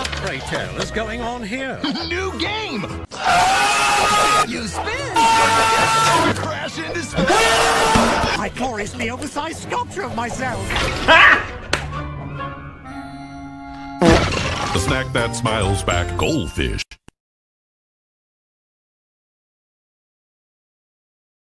What, pray tell, is going on here? New game! you spin! Crash into space! I gloriously oversized sculpture of myself! The snack that smiles back goldfish.